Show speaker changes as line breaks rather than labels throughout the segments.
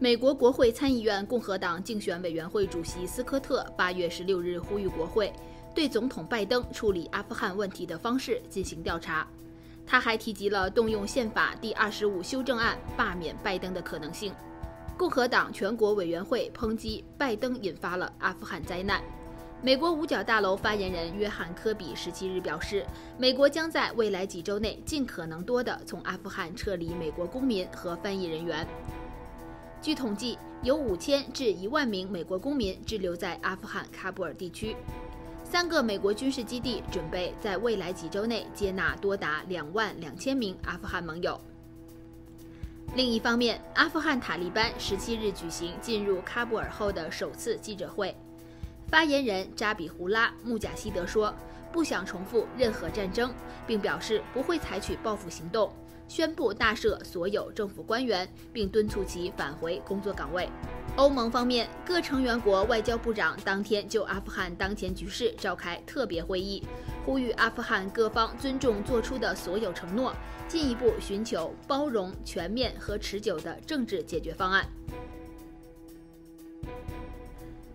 美国国会参议院共和党竞选委员会主席斯科特八月十六日呼吁国会对总统拜登处理阿富汗问题的方式进行调查。他还提及了动用宪法第二十五修正案罢免拜登的可能性。共和党全国委员会抨击拜登引发了阿富汗灾难。美国五角大楼发言人约翰·科比十七日表示，美国将在未来几周内尽可能多地从阿富汗撤离美国公民和翻译人员。据统计，有五千至一万名美国公民滞留在阿富汗喀布尔地区。三个美国军事基地准备在未来几周内接纳多达两万两千名阿富汗盟友。另一方面，阿富汗塔利班十七日举行进入喀布尔后的首次记者会，发言人扎比胡拉·穆贾希德说：“不想重复任何战争，并表示不会采取报复行动。”宣布大赦所有政府官员，并敦促其返回工作岗位。欧盟方面，各成员国外交部长当天就阿富汗当前局势召开特别会议，呼吁阿富汗各方尊重做出的所有承诺，进一步寻求包容、全面和持久的政治解决方案。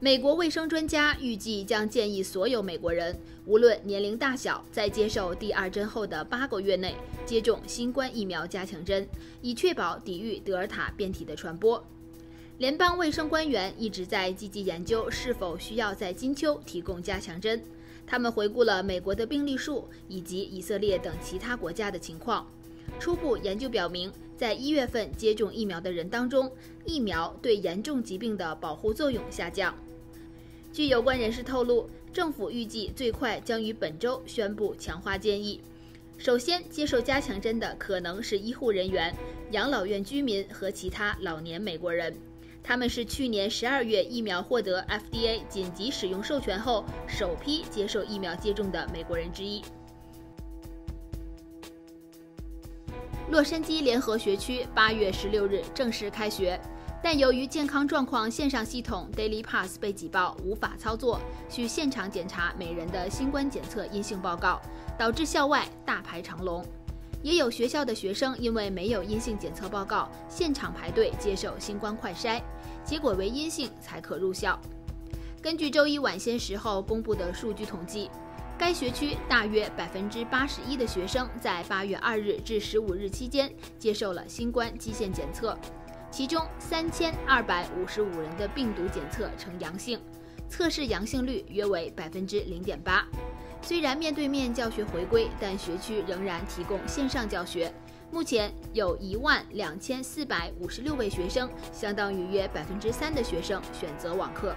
美国卫生专家预计将建议所有美国人，无论年龄大小，在接受第二针后的八个月内接种新冠疫苗加强针，以确保抵御德尔塔变体的传播。联邦卫生官员一直在积极研究是否需要在金秋提供加强针。他们回顾了美国的病例数以及以色列等其他国家的情况。初步研究表明，在一月份接种疫苗的人当中，疫苗对严重疾病的保护作用下降。据有关人士透露，政府预计最快将于本周宣布强化建议。首先接受加强针的可能是医护人员、养老院居民和其他老年美国人。他们是去年十二月疫苗获得 FDA 紧急使用授权后首批接受疫苗接种的美国人之一。洛杉矶联合学区八月十六日正式开学。但由于健康状况线上系统 Daily Pass 被挤爆，无法操作，需现场检查每人的新冠检测阴性报告，导致校外大排长龙。也有学校的学生因为没有阴性检测报告，现场排队接受新冠快筛，结果为阴性才可入校。根据周一晚些时候公布的数据统计，该学区大约百分之八十一的学生在八月二日至十五日期间接受了新冠基线检测。其中三千二百五十五人的病毒检测呈阳性，测试阳性率约为百分之零点八。虽然面对面教学回归，但学区仍然提供线上教学。目前有一万两千四百五十六位学生，相当于约百分之三的学生选择网课。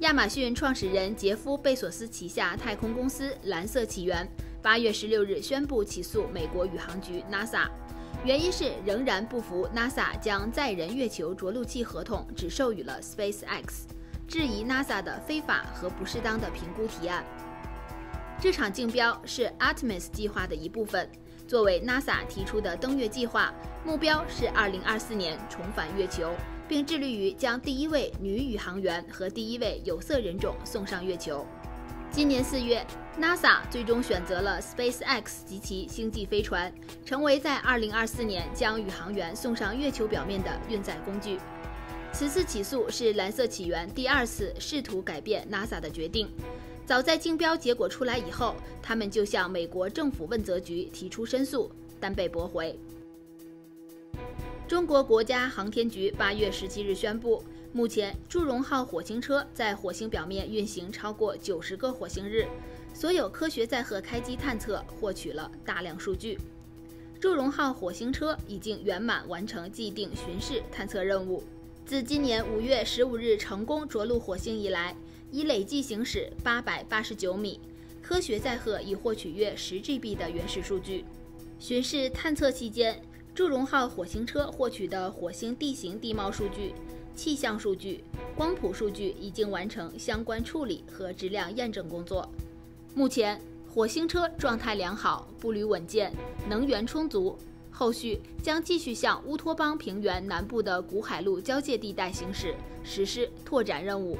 亚马逊创始人杰夫·贝索斯旗下太空公司蓝色起源。八月十六日宣布起诉美国宇航局 NASA，原因是仍然不服 NASA 将载人月球着陆器合同只授予了 SpaceX，质疑 NASA 的非法和不适当的评估提案。这场竞标是 Artemis 计划的一部分，作为 NASA 提出的登月计划，目标是二零二四年重返月球，并致力于将第一位女宇航员和第一位有色人种送上月球。今年四月，NASA 最终选择了 SpaceX 及其星际飞船，成为在2024年将宇航员送上月球表面的运载工具。此次起诉是蓝色起源第二次试图改变 NASA 的决定。早在竞标结果出来以后，他们就向美国政府问责局提出申诉，但被驳回。中国国家航天局八月十七日宣布。目前，祝融号火星车在火星表面运行超过九十个火星日，所有科学载荷开机探测获取了大量数据。祝融号火星车已经圆满完成既定巡视探测任务。自今年五月十五日成功着陆火星以来，已累计行驶八百八十九米，科学载荷已获取约十 GB 的原始数据。巡视探测期间，祝融号火星车获取的火星地形地貌数据。气象数据、光谱数据已经完成相关处理和质量验证工作。目前，火星车状态良好，步履稳健，能源充足。后续将继续向乌托邦平原南部的古海路交界地带行驶，实施拓展任务。